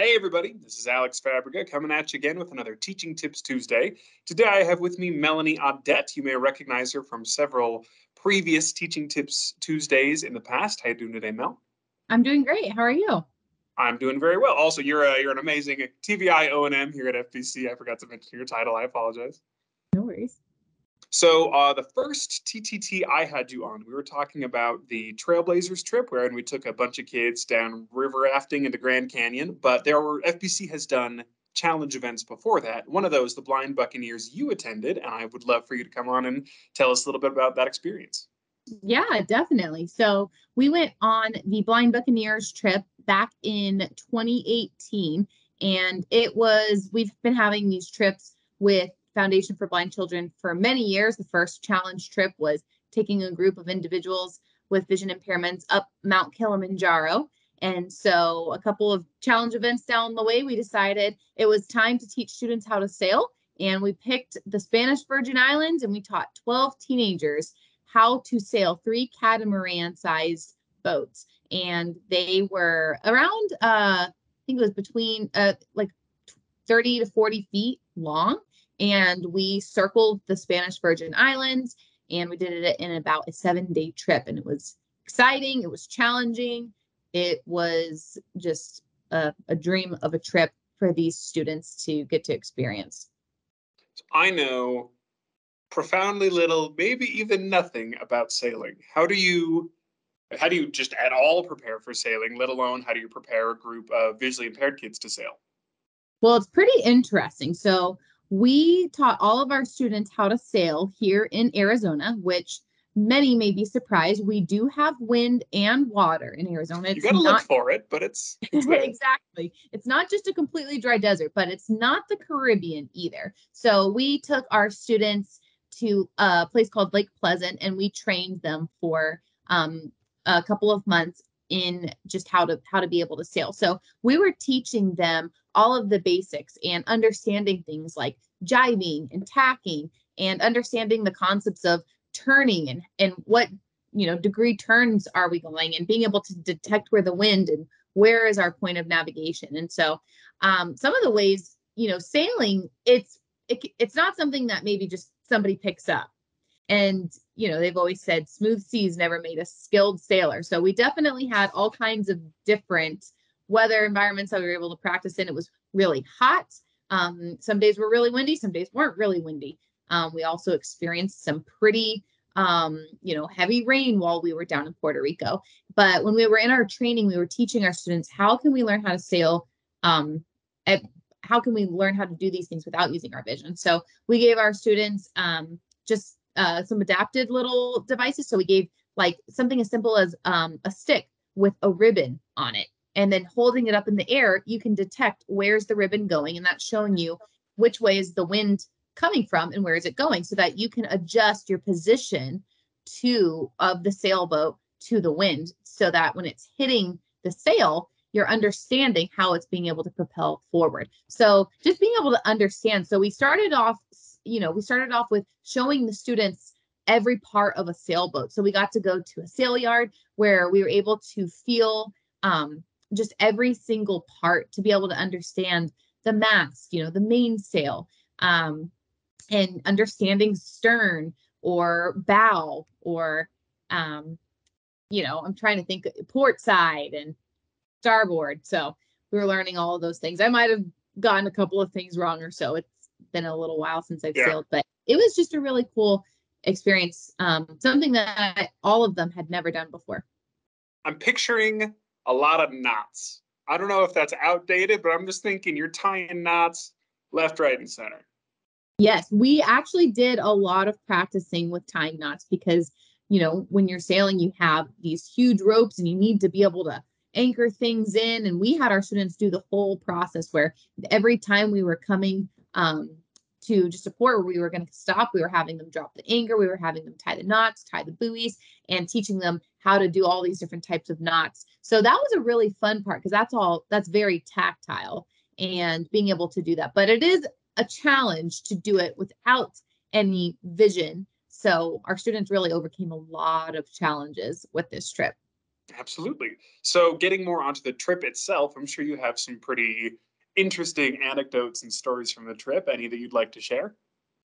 Hey everybody, this is Alex Fabrega coming at you again with another Teaching Tips Tuesday. Today I have with me Melanie Audet. You may recognize her from several previous Teaching Tips Tuesdays in the past. How you doing today, Mel? I'm doing great. How are you? I'm doing very well. Also, you're a, you're an amazing TVI O&M here at FBC. I forgot to mention your title. I apologize. No worries. So uh, the first TTT I had you on, we were talking about the Trailblazers trip, wherein we took a bunch of kids down river rafting into Grand Canyon. But there were FBC has done challenge events before that. One of those, the Blind Buccaneers, you attended, and I would love for you to come on and tell us a little bit about that experience. Yeah, definitely. So we went on the Blind Buccaneers trip back in 2018, and it was we've been having these trips with Foundation for Blind Children for many years. The first challenge trip was taking a group of individuals with vision impairments up Mount Kilimanjaro. And so, a couple of challenge events down the way, we decided it was time to teach students how to sail. And we picked the Spanish Virgin Islands and we taught 12 teenagers how to sail three catamaran sized boats. And they were around, uh, I think it was between uh, like 30 to 40 feet long and we circled the Spanish Virgin Islands and we did it in about a seven day trip. And it was exciting, it was challenging, it was just a, a dream of a trip for these students to get to experience. I know profoundly little, maybe even nothing about sailing. How do you how do you just at all prepare for sailing, let alone how do you prepare a group of visually impaired kids to sail? Well, it's pretty interesting. So we taught all of our students how to sail here in Arizona, which many may be surprised. We do have wind and water in Arizona. It's you gotta not, look for it, but it's, it's exactly. It's not just a completely dry desert, but it's not the Caribbean either. So we took our students to a place called Lake Pleasant, and we trained them for um, a couple of months in just how to how to be able to sail. So we were teaching them all of the basics and understanding things like jibing and tacking and understanding the concepts of turning and and what you know degree turns are we going and being able to detect where the wind and where is our point of navigation. And so um, some of the ways you know sailing it's it, it's not something that maybe just somebody picks up. And you know they've always said smooth seas never made a skilled sailor. So we definitely had all kinds of different weather environments that we were able to practice in. It was really hot. Um, some days were really windy, some days weren't really windy. Um, we also experienced some pretty, um, you know, heavy rain while we were down in Puerto Rico. But when we were in our training, we were teaching our students how can we learn how to sail. Um, at, how can we learn how to do these things without using our vision? So we gave our students um, just uh, some adapted little devices. So we gave like something as simple as um, a stick with a ribbon on it and then holding it up in the air, you can detect where's the ribbon going, and that's showing you which way is the wind coming from and where is it going, so that you can adjust your position to of the sailboat to the wind, so that when it's hitting the sail, you're understanding how it's being able to propel forward. So just being able to understand. So we started off, you know, we started off with showing the students every part of a sailboat. So we got to go to a sail yard where we were able to feel um, just every single part to be able to understand the mast, you know, the mainsail, um, and understanding stern or bow or, um, you know, I'm trying to think port side and starboard. So we were learning all of those things. I might have gotten a couple of things wrong or so. It's been a little while since I've yeah. sailed, but it was just a really cool experience. Um, something that all of them had never done before. I'm picturing a lot of knots. I don't know if that's outdated, but I'm just thinking you're tying knots left, right, and center. Yes, we actually did a lot of practicing with tying knots because, you know, when you're sailing, you have these huge ropes and you need to be able to anchor things in. And we had our students do the whole process where every time we were coming um, to just a port where we were going to stop, we were having them drop the anchor, we were having them tie the knots, tie the buoys, and teaching them how to do all these different types of knots. So that was a really fun part because that's all that's very tactile and being able to do that. But it is a challenge to do it without any vision. So our students really overcame a lot of challenges with this trip. Absolutely. So, getting more onto the trip itself, I'm sure you have some pretty interesting anecdotes and stories from the trip. Any that you'd like to share?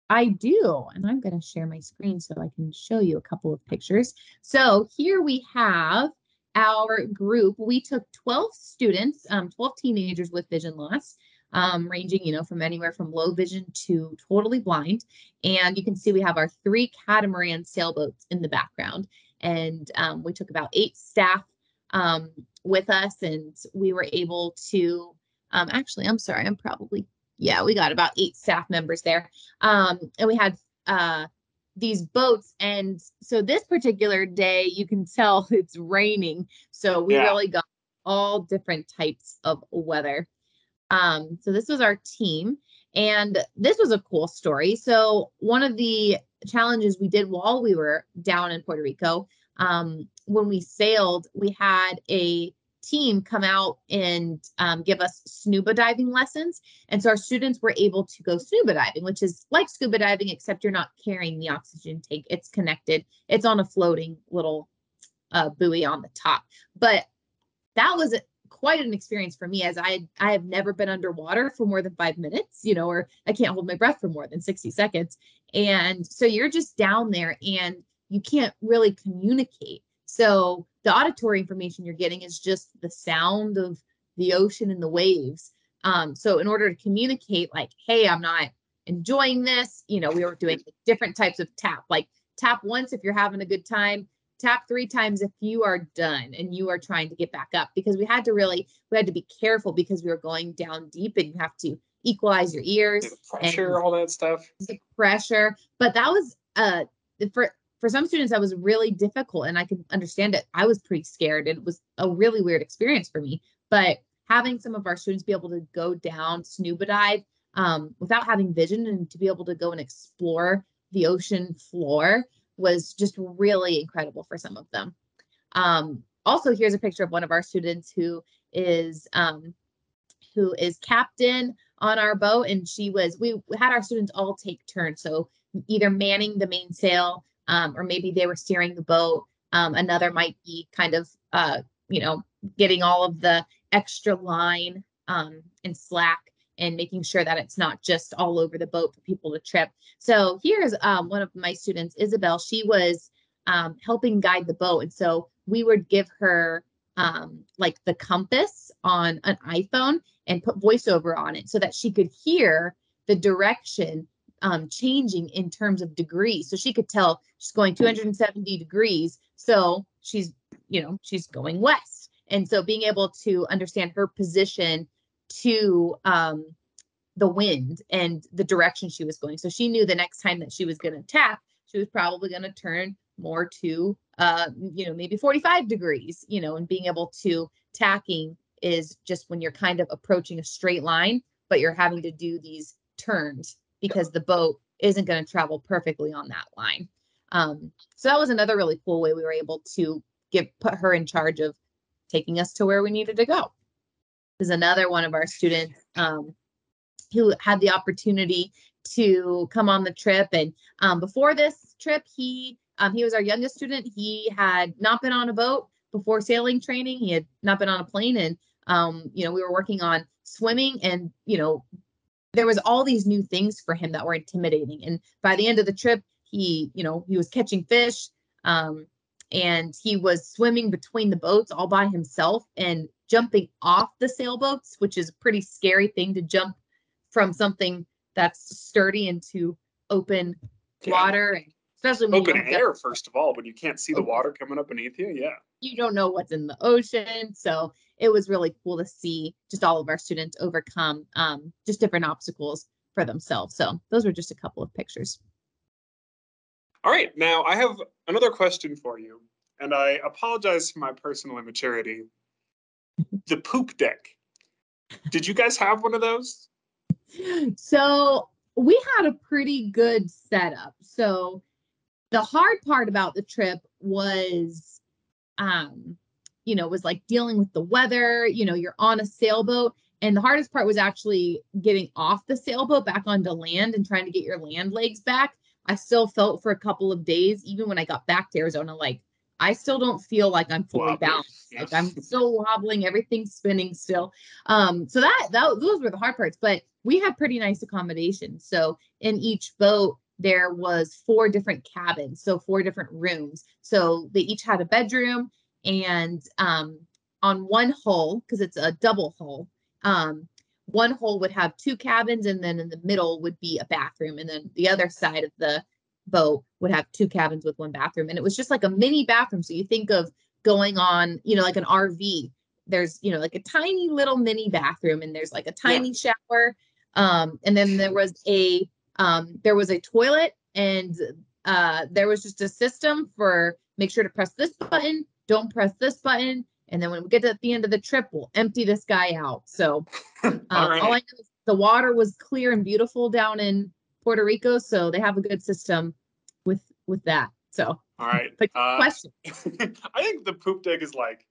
I do, and I'm going to share my screen so I can show you a couple of pictures. So here we have our group. We took 12 students, um, 12 teenagers with vision loss, um, ranging, you know, from anywhere from low vision to totally blind. And you can see we have our three catamaran sailboats in the background. And um, we took about eight staff um, with us, and we were able to. Um, actually, I'm sorry, I'm probably yeah, we got about eight staff members there. Um, and we had uh, these boats. And so this particular day, you can tell it's raining. So we yeah. really got all different types of weather. Um, so this was our team. And this was a cool story. So one of the challenges we did while we were down in Puerto Rico, um, when we sailed, we had a team come out and um, give us snuba diving lessons. And so our students were able to go scuba diving, which is like scuba diving, except you're not carrying the oxygen tank. It's connected, it's on a floating little uh, buoy on the top. But that was quite an experience for me as I I have never been underwater for more than five minutes, you know, or I can't hold my breath for more than 60 seconds. And so you're just down there and you can't really communicate. So the auditory information you're getting is just the sound of the ocean and the waves. Um, so in order to communicate, like, hey, I'm not enjoying this, you know, we were doing different types of tap, like tap once if you're having a good time, tap three times if you are done and you are trying to get back up because we had to really we had to be careful because we were going down deep and you have to equalize your ears the pressure all that stuff the pressure but that was uh for for some students that was really difficult and i could understand it. I was pretty scared. It was a really weird experience for me but having some of our students be able to go down scuba dive um, without having vision and to be able to go and explore the ocean floor was just really incredible for some of them. Um, also here's a picture of one of our students who is um, who is captain on our boat and she was we had our students all take turns. So either manning the mainsail um, or maybe they were steering the boat. Um, another might be kind of, uh, you know, getting all of the extra line um, and slack and making sure that it's not just all over the boat for people to trip. So here's um, one of my students, Isabel. She was um, helping guide the boat. And so we would give her um, like the compass on an iPhone and put voiceover on it so that she could hear the direction um, changing in terms of degrees. So she could tell she's going 270 degrees. So she's, you know, she's going west. And so being able to understand her position to um, the wind and the direction she was going. So she knew the next time that she was going to tap, she was probably going to turn more to, uh, you know, maybe 45 degrees, you know, and being able to tacking is just when you're kind of approaching a straight line, but you're having to do these turns because the boat isn't going to travel perfectly on that line. Um, so that was another really cool way we were able to give put her in charge of taking us to where we needed to go. This is another one of our students um, who had the opportunity to come on the trip. And um, before this trip, he um, he was our youngest student. He had not been on a boat before sailing training. He had not been on a plane, and um, you know we were working on swimming and you know there was all these new things for him that were intimidating. And by the end of the trip, he, you know, he was catching fish, um, and he was swimming between the boats all by himself and jumping off the sailboats, which is a pretty scary thing to jump from something that's sturdy into open water and especially when open air first of all when you can't see the water coming up beneath you yeah you don't know what's in the ocean so it was really cool to see just all of our students overcome um, just different obstacles for themselves. So those were just a couple of pictures. All right, now I have another question for you, and I apologize for my personal immaturity. the poop deck. Did you guys have one of those? So we had a pretty good setup. So the hard part about the trip was um you know, was like dealing with the weather, you know, you're on a sailboat. And the hardest part was actually getting off the sailboat back onto land and trying to get your land legs back. I still felt for a couple of days, even when I got back to Arizona, like I still don't feel like I'm fully Wobbly, balanced. yeah. Like I'm still wobbling, everything's spinning still. Um, so that that those were the hard parts, but we had pretty nice accommodations. So in each boat there was four different cabins, so four different rooms. So they each had a bedroom and um on one hull because it's a double hull. Um, one hull would have two cabins and then in the middle would be a bathroom and then the other side of the boat would have two cabins with one bathroom and it was just like a mini bathroom so you think of going on you know like an rv there's you know like a tiny little mini bathroom and there's like a tiny shower um and then there was a um there was a toilet and uh there was just a system for make sure to press this button don't press this button and then when we get to the end of the trip we'll empty this guy out so um, All right. all I know is the water was clear and beautiful down in Puerto Rico, so they have a good system with with that. So, All right. but Uh, question, I think the poop deck is like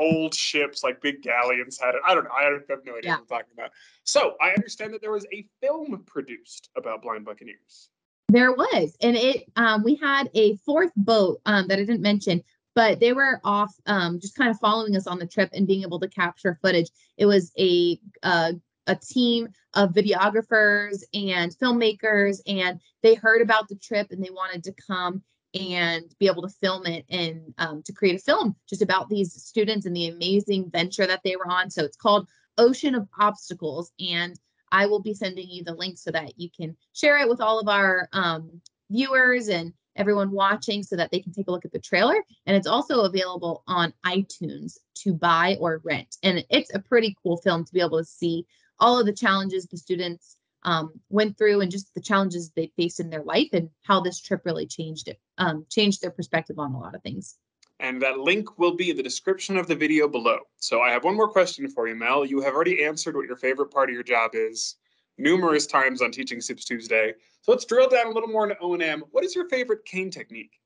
old ships, like big galleons had it. I don't know. I have no idea Yeah. what I'm talking about. So I understand that there was a film produced about Blind Buccaneers. there was, and it um, we had a fourth boat um, that I didn't mention, but they were off um, just kind of following us on the trip and being able to capture footage. It was a uh, a team of videographers and filmmakers, and they heard about the trip and they wanted to come and be able to film it and um, to create a film just about these students and the amazing venture that they were on. So it's called Ocean of Obstacles, and I will be sending you the link so that you can share it with all of our um, viewers and everyone watching so that they can take a look at the trailer. And it's also available on iTunes to buy or rent. And it's a pretty cool film to be able to see all of the challenges the students um, went through and just the challenges they faced in their life and how this trip really changed it, um, changed their perspective on a lot of things. And that link will be in the description of the video below. So I have one more question for you, Mel. You have already answered what your favorite part of your job is numerous times on Teaching Tips Tuesday. So let's drill down a little more into O&M. What is your favorite cane technique?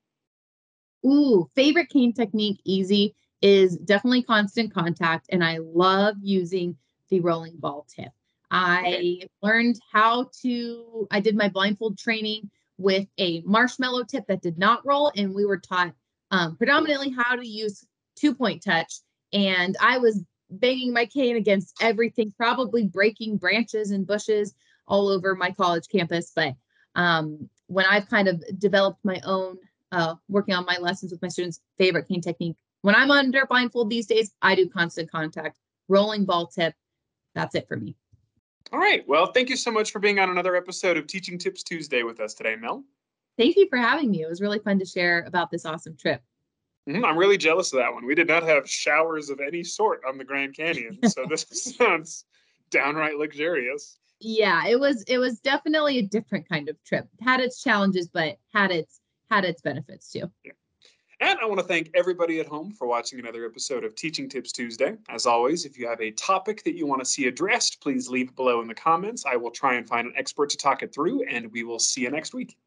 Ooh, favorite cane technique, easy, is definitely constant contact. And I love using the rolling ball tip. I learned how to, I did my blindfold training with a marshmallow tip that did not roll. And we were taught um, predominantly how to use two point touch. And I was banging my cane against everything, probably breaking branches and bushes all over my college campus. But um, when I've kind of developed my own uh, working on my lessons with my students' favorite cane technique. When I'm under blindfold these days, I do constant contact, rolling ball tip. That's it for me. All right. Well, thank you so much for being on another episode of Teaching Tips Tuesday with us today, Mel. Thank you for having me. It was really fun to share about this awesome trip. Mhm, I'm really jealous of that one. We did not have showers of any sort on the Grand Canyon, so this sounds downright luxurious. Yeah, it was it was definitely a different kind of trip. Had its challenges, but had its had its benefits too. And I want to thank everybody at home for watching another episode of Teaching Tips Tuesday. As always, if you have a topic that you want to see addressed, please leave it below in the comments. I will try and find an expert to talk it through, and we will see you next week.